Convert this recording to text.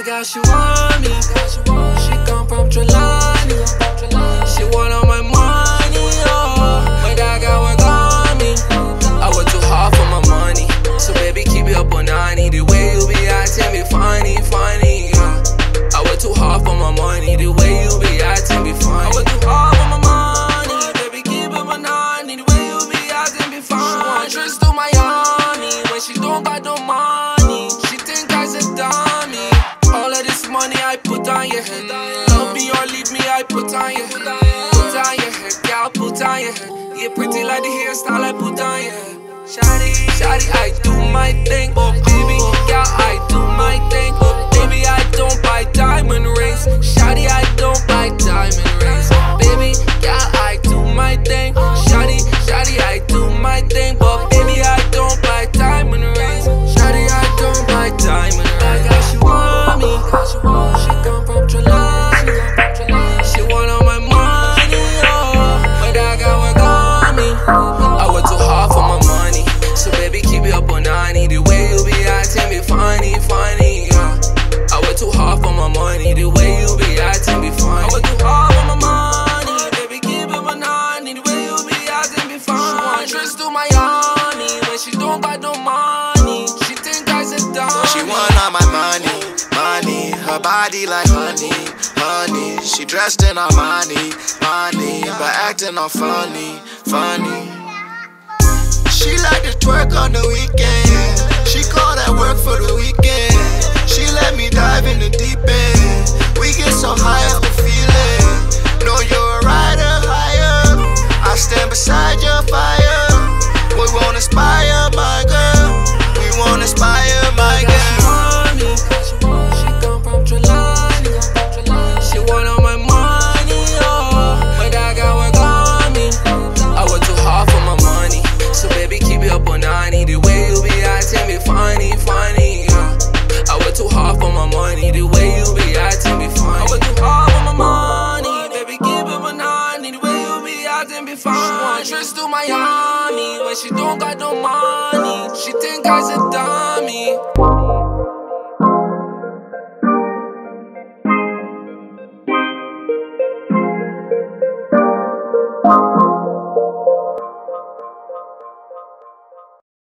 My girl, she want me. She come from Trelawny. She want all my money, oh. But that girl work on me. I work too hard for my money. So baby, keep it up on 90. The way you be acting be funny, funny, yeah. I work too hard for my money. I put on your head. Put on your head, girl, put on your head. You pretty like the hairstyle I put on your head. Shawty, shawty, I do my thing, oh my money, the way you be acting be funny. I work too hard for my money, baby keep it on 90. The way you be acting be funny. She want trips to Miami when she don't got no money. She think I's a dummy. She want all my money, money. Her body like honey, honey. She dressed in Armani, money, but acting all funny, funny. She like to twerk on the weekend. She call that my. The way you be acting be funny. I work hard for my money. Baby, keep it on 90. The way you be acting be funny. She want trips to Miami when she don't got no money. She think I's a dummy.